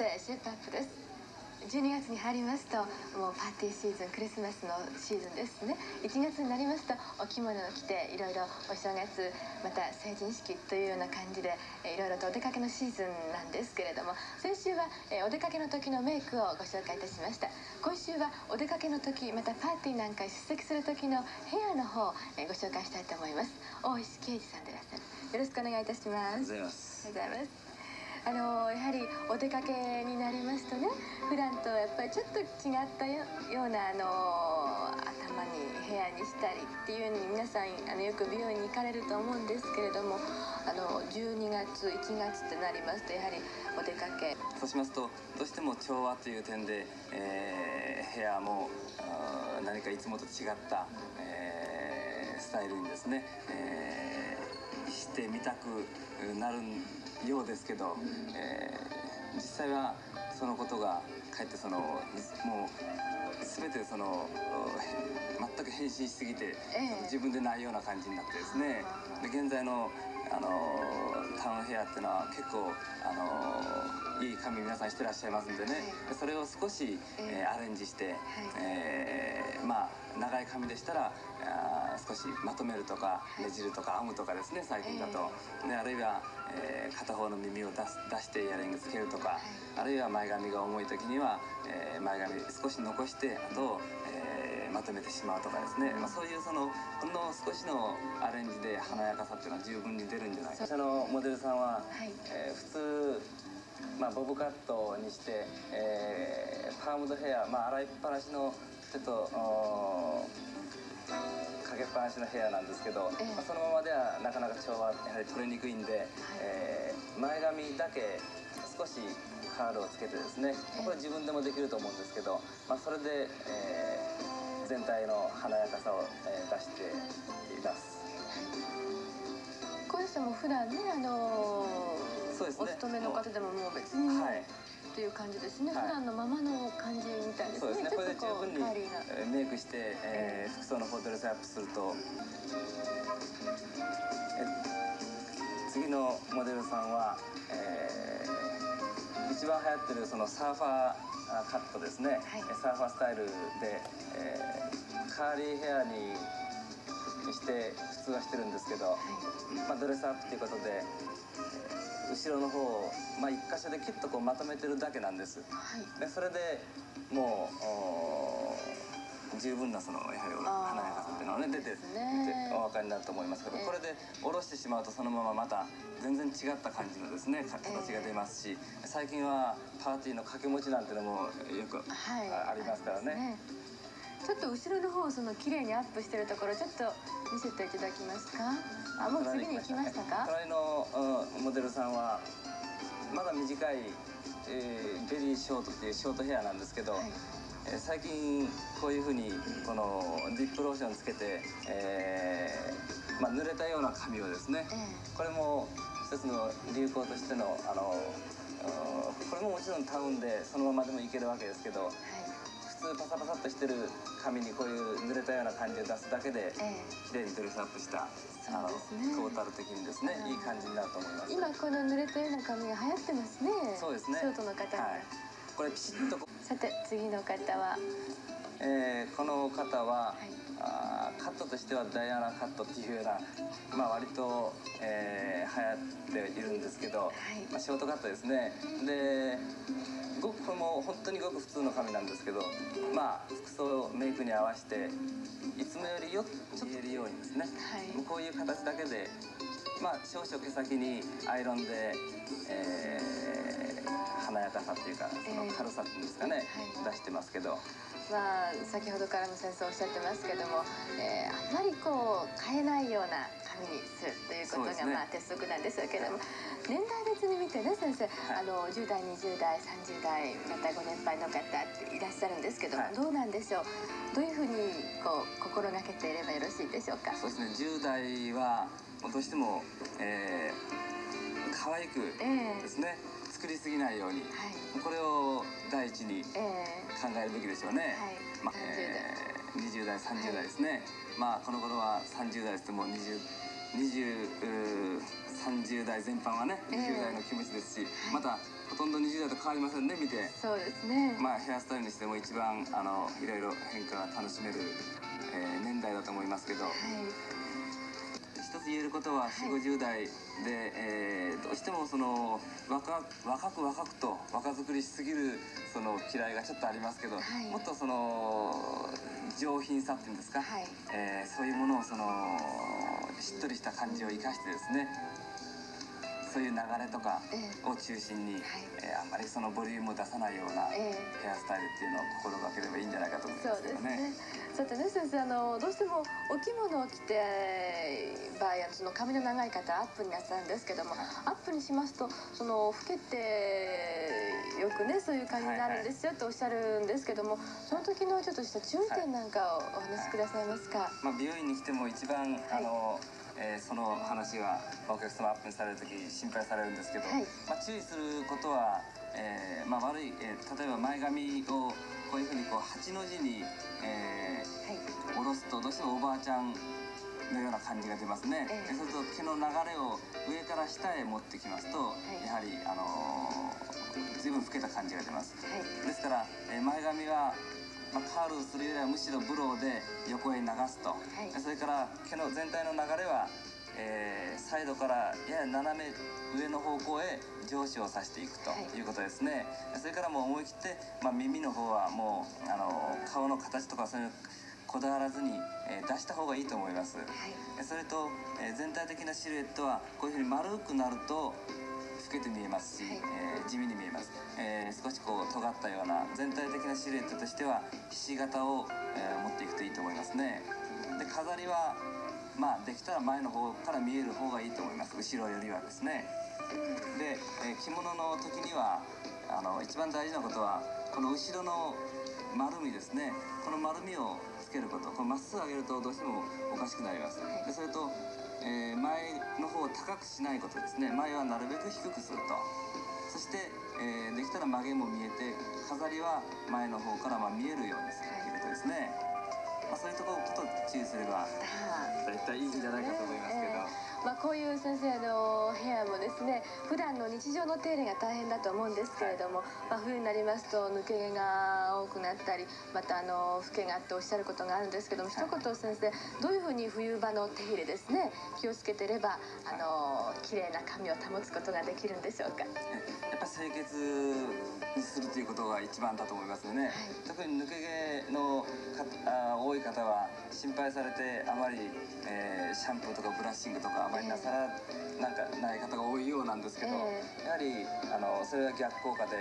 てシェイプアップです。12月に入りますともうパーティーシーズンクリスマスのシーズンですね。1月になりますとお着物を着ていろいろお正月また成人式というような感じでいろいろとお出かけのシーズンなんですけれども先週はお出かけの時のメイクをご紹介いたしました。今週はお出かけの時またパーティーなんかに出席する時のヘアの方をご紹介したいと思います。大石啓二さんでいらっしゃるよろしくお願いいたします。ありがとうございますあのやはりお出かけになりますとね普段とやっぱりちょっと違ったようなあの頭に部屋にしたりっていうのに皆さんあのよく美容院に行かれると思うんですけれどもあの12月1月ってなりますとやはりお出かけ。そうしますとどうしても調和という点で、えー、ヘアも何かいつもと違った、えー、スタイルにですね、えー、してみたくなるんようですけど、えー、実際はそのことがかえってそのもう全てその全く変身しすぎて、えー、自分でないような感じになってですね。で現在のあのタウンヘアっていうのは結構あのいい髪皆さんしてらっしゃいますんでね、はい、それを少し、えー、アレンジして、はい、えー、まあ長い髪でしたらあ少しまとめるとかねじるとか編むとかですね最近だと、ね、あるいは、えー、片方の耳を出す出してイヤリングつけるとか、あるいは前髪が重い時には、えー、前髪少し残してあと、まとめてしまうとかですね、まあ、そういうそのほんの少しのアレンジで華やかさっていうのは十分に出るんじゃないか。のモデルさんは、はい、えー、普通まあ、ボブカットにして、えー、パームドヘア、まあ、洗いっぱなしのちょっとっぱなしのヘアなんですけど、えー、まあ、そのままではなかなか調和やはり取れにくいんで、はい、えー、前髪だけ少しカールをつけてですね、これ自分でもできると思うんですけど、まあ、それで、えー、全体の華やかさを、えー、出しています。小西さんも普段ねあのー、そうですね。お勤めの方でももう別に、はいという感じですね、はい、普段のままの感じみたいですね。そうですね。これで十分にメイクして、えー、服装の方ドレスアップすると。次のモデルさんは、えー、一番流行ってるそのサーファーカットですね、はい、サーファースタイルで、えー、カーリーヘアにして普通はしてるんですけど、はい、まあ、ドレスアップということで後ろの方を、まあ、1箇所でキュッとこうまとめてるだけなんです、はい、でそれでもう十分なそのやはり華やかさっていうのがね出てね。お分かりになると思いますけど、えー、これで下ろしてしまうとそのまままた全然違った感じのですね形が出ますし、えー、最近はパーティーの掛け持ちなんていうのもよくありますからね。ちょっと後ろの方その綺麗にアップしてるところちょっと見せていただきますか？あもう次に行きましたか？隣の、うん、モデルさんはまだ短い、えー、ベリーショートっていうショートヘアなんですけど、はい、えー、最近こういうふうにこのディップローションつけて、えーまあ、濡れたような髪をですね、えー、これも一つの流行としてのあのこれももちろんタウンでそのままでもいけるわけですけど、通パサパサっとしてる髪にこういう濡れたような感じで出すだけで、えー、綺麗にドレスアップしたあのトータル的にですねい。い感じになると思います。今この濡れたような髪が流行ってますね。そうですね。ショートの方。が、はい、これピシッとさて次の方は。えー、この方は、はい、あカットとしてはダイアナカットっていうような、まあ、割と、えー、流行っているんですけど、はい、まあ、ショートカットですね。でごくも本当にごく普通の髪なんですけどまあ服装メイクに合わせていつもよりよちょっと見えるようにですね、はい、こういう形だけでまあ少々毛先にアイロンで、えー、華やかさっていうかその軽さっていうんですかね、えーはい、出してますけど。まあ、先ほどからも先生おっしゃってますけども、えー、あまりこう変えないような髪にするということが、ね、まあ鉄則なんですけれども年代別に見てね先生、はい、あの10代20代30代またご年配の方っていらっしゃるんですけども、はい、どうなんでしょう？どういうふうにこう心がけていればよろしいでしょうか？そうですね。10代はどうしても、えー、可愛くですね、えー、作りすぎないように、はい、これを第一に考えるべきでしょうね、はい。まあえー、20代30代ですね、はい、まあこの頃は30代ですともう20 20 30代全般はね20代の気持ちですし、またほとんど20代と変わりませんね見て。そうですね。まあヘアスタイルにしても一番あのいろいろ変化が楽しめる、えー年代だと思いますけど。はい。一つ言えることは4 5 0代で、えーどうしてもその若若く若くと若作りしすぎるその嫌いがちょっとありますけど、はい。もっとその上品さっていうんですか、はい。えーそういうものをそのしっとりした感じを生かしてですねそういう流れとかええ。を中心に、はい。えーあんまりそのボリュームを出さないようなええ。ヘアスタイルっていうのを心がければいいんじゃないかと思いますけどね。さてね先生あのどうしてもお着物を着て場合はその髪の長い方アップになさるんですけども、はい。アップにしますとその老けてよくねそういう感じになるんですよとおっしゃるんですけども、その時のちょっとした注意点なんかをお話しくださいますか？まあ、美容院に来ても一番、あのえーその話はお客様アップにされる時心配されるんですけど、はい。まあ、注意することは、えーまあ、悪い、えー例えば前髪をこういうふうにこう8の字に、えはい。ー下ろすとどうしてもおばあちゃんのような感じが出ますね、ええ。でそうすると毛の流れを上から下へ持ってきますと、い。やはり、あのー随分老けた感じが出ます。はい。ですから、えー前髪は、まあ、カールするよりはむしろブローで横へ流すと、い。それから毛の全体の流れは、えーサイドからやや斜め上の方向へ上昇させていくとはい。いうことですね、それからもう思い切って、まあ、耳の方はもうあの顔の形とかそういうのこだわらずに、えー出した方がいいと思います、はい。それと、えー全体的なシルエットはこういうふうに丸くなると老けて見えますし、はい。えー地味に見えます、えー少しこう尖ったような全体的なシルエットとしてはひし形を、えー持っていくといいと思いますね。で飾りはまあできたら前の方から見える方がいいと思います。後ろよりはですね。で、えー着物の時にはあの一番大事なことはこの後ろの丸みですね。この丸みをつけることこれまっすぐ上げるとどうしてもおかしくなります。でそれと、えー前の方を高くしないことですね。前はなるべく低くすると。そして、えーできたら曲げも見えて飾りは前の方からまあ見えるようにするということですね、まあ、そういうところをちょっと注意すればはい。大体いいんじゃないかと思いますけど、まあ、こういう先生の部屋もですね普段の日常の手入れが大変だと思うんですけれども、まあ、冬になりますと抜け毛が多くなったりまたあの老けがあっておっしゃることがあるんですけども一言先生どういうふうに冬場の手入れですね気をつけてればあの綺麗な髪を保つことができるんでしょうか？やっぱ清潔にするということが一番だと思いますよね、特に抜け毛のかあ多い方は心配されてあまり、えーシャンプーとかブラッシングとかあまりなさらなんかない方が多いようなんですけど、えやはりあのそれは逆効果で、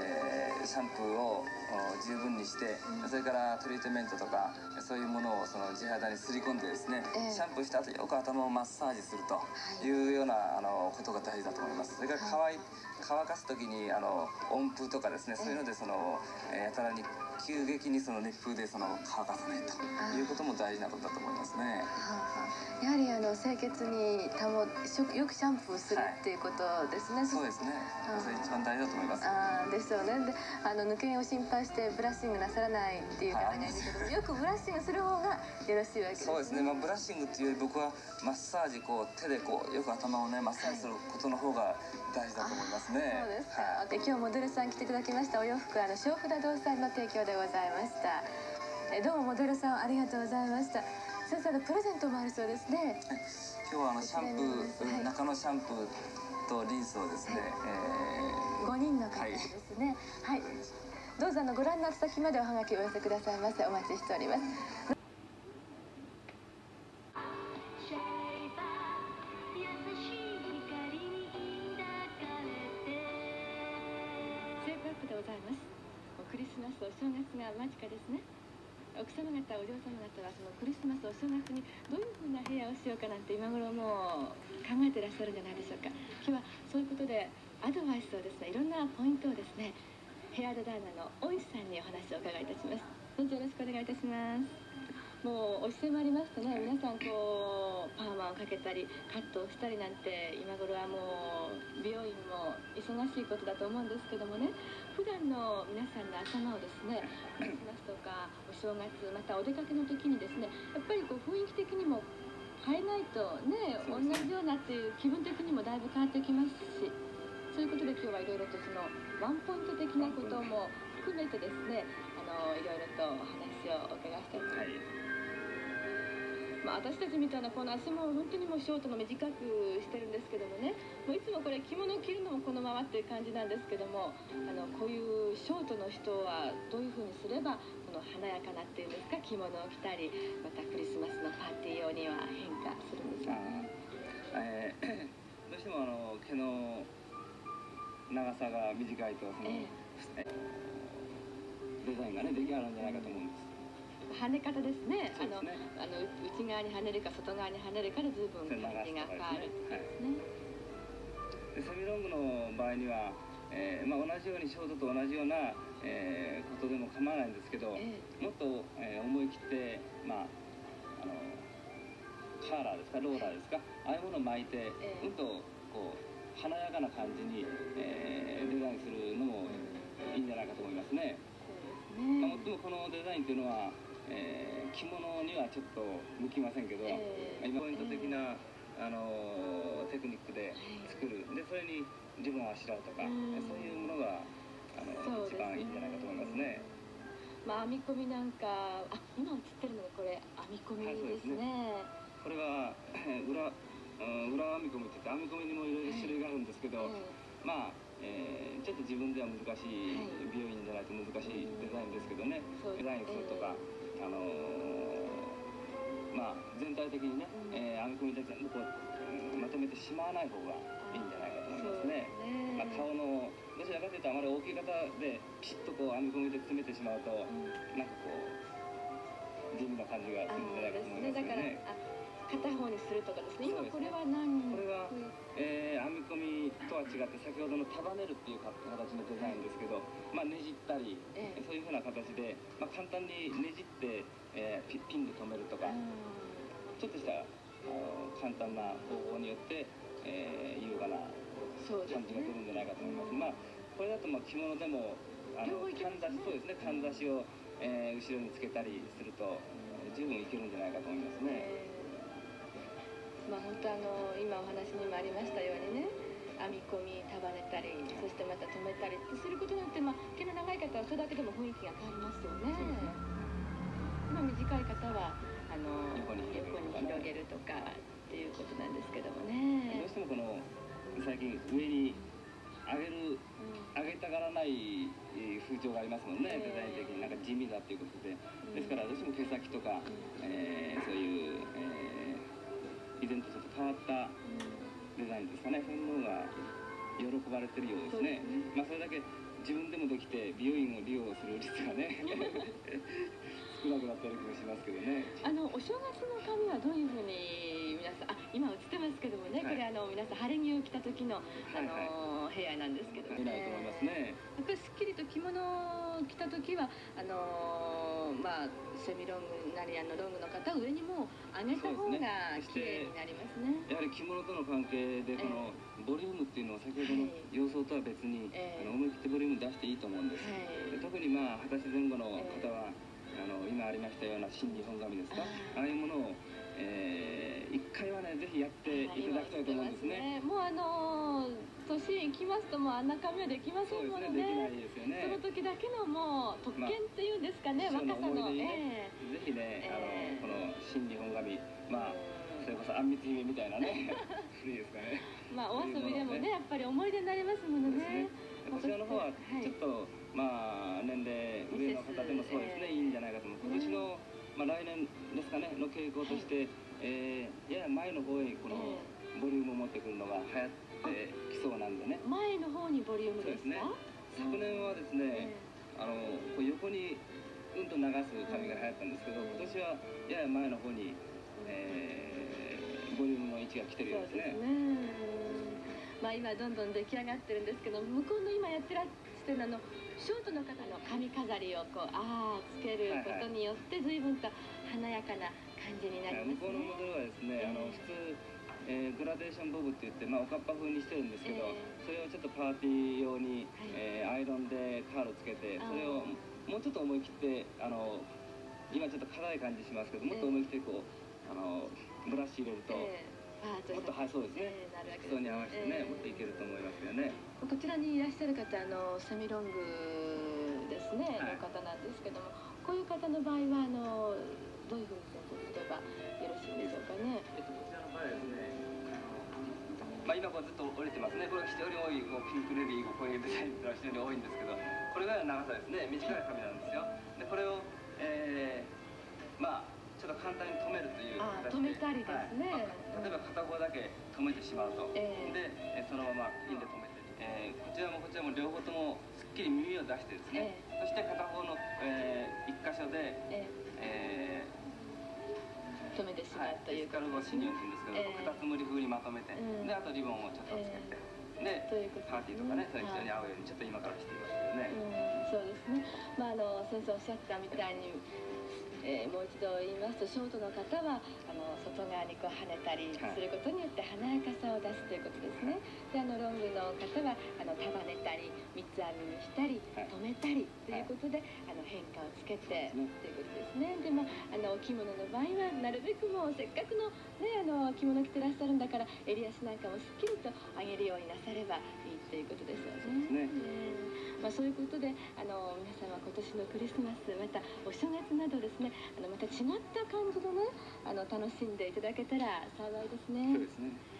えーシャンプーをお十分にして、それからトリートメントとかそういうものをその地肌にすり込んでですね、ええ。シャンプーした後よく頭をマッサージするとい。うようなあのことが大事だと思います。それから乾い乾かす時にあの温風とかですねそういうのでその、えーやたらに急激にその熱風でその乾かさないということも大事なことだと思いますね。はあはあやはりあの清潔に保しよくシャンプーするっていうことですね。そうですね。それ一番大事だと思います。あーですよねであの抜け毛を心配してブラッシングなさらないっていう方がいるけども、よくブラッシングする方がよろしいわけですねそうですね、まあ、ブラッシングっていうより僕はマッサージこう手でこうよく頭をねマッサージすることの方が大事だと思いますね。そうですか、はいで今日モデルさん来ていただきましたお洋服あの小札堂さんの提供でございました。えどうもモデルさんありがとうございました。先生のプレゼントもあるそうですね。今日はあのシャンプー、はい。中のシャンプーとリンスをですね、え5人の方ですね。はい、どうぞあのご覧になった先までおはがきをお寄せくださいませ。お待ちしております。シェイバー優しい光に抱かれて。セーブアップでございますクリスマスお正月が間近ですね。奥様方お嬢様方はそのクリスマスお正月にどういうふうな部屋をしようかなんて今頃もう考えてらっしゃるんじゃないでしょうか。今日はそういうことでアドバイスをですねいろんなポイントをですねヘアデザイナの大石さんにお話をお伺いいたします。どうぞよろしくお願いいたします。もうお日迫りますとね皆さんこうパーマをかけたりカットをしたりなんて今頃はもう美容院も忙しいことだと思うんですけどもね普段の皆さんの頭をですねクリスマスとかお正月またお出かけの時にですねやっぱりこう雰囲気的にも変えないとね同じようなっていう気分的にもだいぶ変わってきますしそういうことで今日はいろいろとそのワンポイント的なことも含めてですねあのいろいろとお話をお伺いしたいと思います。はいまあ、私たちみたいなこの足も本当にもうショートの短くしてるんですけどもねもういつもこれ着物を着るのもこのままっていう感じなんですけどもあのこういうショートの人はどういうふうにすればこの華やかなっていうんですか着物を着たりまたクリスマスのパーティー用には変化するんですかね。えーどうしてもあの毛の長さが短いとその、えデザインがね出来上がるんじゃないかと思うんです。跳ね方ですね。そうですね。あのあの内側に跳ねるか外側に跳ねるかで随分それ感じが変わるですね。でセミロングの場合には、えーまあ、同じようにショートと同じような、えーことでも構わない。んですけど、えもっと、えー思い。切って、まあ、あのカーラーですかローラーですかああい。うものを巻い。て、ええうんとこう華やかな感じに、えーデザインするのもい。い。んじゃない。かと思い。ますね。そうですねまあ、もっともこのデザインとい。うのは、えー着物にはちょっと向きませんけど、ええ今ポイント的な、あのテクニックで作る。でそれにリボンをあしらうとか、うん。そういうものがあの、ね。一番いいんじゃないかと思いますね。まあ編み込みなんかあ今映ってるのがこれ編み込みですね。これは 裏うん裏編み込みって言って編み込みにもいろいろ種類があるんですけど、えまあ、えーちょっと自分では難しい、はい。美容院じゃないと難しいデザインですけどね、そうデザインするとか、あのーまあ全体的にね、うんえー編み込みで全部こう、うんまとめてしまわない方がいいんじゃないかと思いますね。まあ、顔のどちらかというとあまり大きい方でピシッとこう編み込みで詰めてしまうと、うんなんかこう地味な感じがあするんじゃないかと思いますよね。あ片方にするとかですね。今これは何？これはえー編み込みとは違って先ほどの束ねるっていう形のデザインですけど、まあ、ねじったり、ええそういうふうな形で、まあ、簡単にねじって、えーピピンで留めるとか、ちょっとしたあの簡単な方法によって、えー優雅な感じが出るんね。じゃないかと思います。まあ、これだとまあ着物でもあのかんざしそうですねかんざしを、えー後ろにつけたりすると十分いけるんじゃないかと思いますね。えーまあ本当あの今お話にもありましたようにね。編み込み束ねたりそしてまた留めたりってすることによって、まあ、毛の長い方はそれだけでも雰囲気が変わりますよね。そうですねまあ、短い方はあの横に広げるとかね横に広げるとかっていうことなんですけどもどねう。してもこの最近上に上げるうん上げたがらないえー風潮がありますもんね、ええデザイン的になんか地味だっていうことで、うんですからどうしても毛先とか、えーそういう、えー以前とちょっと変わったデザインですかね。そういうものが喜ばれてるようですね。すね。まあそれだけ自分でもできて美容院を利用する率がね 少なくなってる気もしますけどね。あのお正月の髪はどういうふうに皆さんあ今映ってますけどもね、はい。これあの皆さん晴れ着を着た時のあはい。はいの、ヘアなんですけどいない。と思いますね。やっぱりすっきりと着物を着た時はあのまあセミロングなりあのロングの方は上にもう上げた方が綺麗になりますね。やはり着物との関係でこのボリュームっていうのは先ほどのはい様相とは別に、ええあの思い切ってボリューム出していいと思うんです、特にまあ二十歳前後の方は、あの今ありましたような新日本髪ですか？あああいうものを、えー一回はねぜひやっていただきたいと思うんですね、もうあの年いきますともうあんな髪はできませんものね。ね。その時だけのもう特権っていうんですかね、まあ若さの。師匠の。思い出にえぜひね、あのええ。この新日本髪まあうんそれこそあんみつ姫みたいなね。いいですかね。まあお遊びでもねやっぱり思い出になりますものね。ね。こちらの方ははい。ちょっと、まあ年齢上の方でもそうですね、ミセス。いいんじゃないかと思う。今年の、まあ、来年ですかねの傾向として、えーやや前の方へこのボリュームを持ってくるのが流行ってきそうなんでね前の方にボリュームですか？昨年はですね、あのこう横にうんと流す髪が流行ったんですけど今年はやや前の方に、えーボリュームの位置が来てるようですねすね。まあ今どんどん出来上がってるんですけど、向こうの今やってらしてるあのショートの方の髪飾りをこうああつけることによって随分と華やかな感じになります向こうのモデね。ルはですね、あの普通、えーグラデーションボブって言って、まあ、おかっぱ風にしてるんですけど、えそれをちょっとパーティー用に、はい。えーアイロンでカールつけてそれをもうちょっと思い切ってあの今ちょっと辛い感じしますけどもっと思い切ってこうあのブラシ入れると、もっとはいそうですね。えーなるわけです人に合わせてね、えー。もっといけると思いますよね。こちらにいらっしゃる方あのセミロングですね、はい。の方なんですけどもこういう方の場合はあのどういうふうに例えばよろしいんでしょうかね。えっと、まあ、今こうずっと折れてますね、これ非常に多いピンクレディー、こういうデザインが非常に多いんですけど、これが長さですね、短い髪なんですよ。で、これを、えー、まあ、ちょっと簡単に留めるというあ形で、留めたりですね。はい。まあ例えば片方だけ留めてしまうと、ええ。で、えそのままピンで留めて、えーこちらもこちらも両方ともすっきり耳を出してですね、そして片方の、えー一箇所で、え。えー止めてしまはいうというエスカルゴシニューって言うん。ですけど、ええカタツムリ風にまとめて、うんであとリボンをちょっとつけて、でということ？ですねパーティーとかねそれ非常に合うようにちょっと今からしていますけどね、うん、そうですね。まああの先生おっしゃったみたいに、えーもう一度言いますとショートの方はあの外側にこう跳ねたりすることによって華やかさを出ことですね。であのロングの方はあの束ねたり三つ編みにしたりはい留めたりということで、あの変化をつけてそうということですね。でまああのお着物の場合はなるべくもうせっかくのねあの着物着てらっしゃるんだから襟足なんかもすっきりと上げるようになさればいいということですよね。そうですねえーまあ、そういうことであの皆様今年のクリスマスまたお正月などですねあのまた違った感じでねあの楽しんでいただけたら幸いですね。そうですね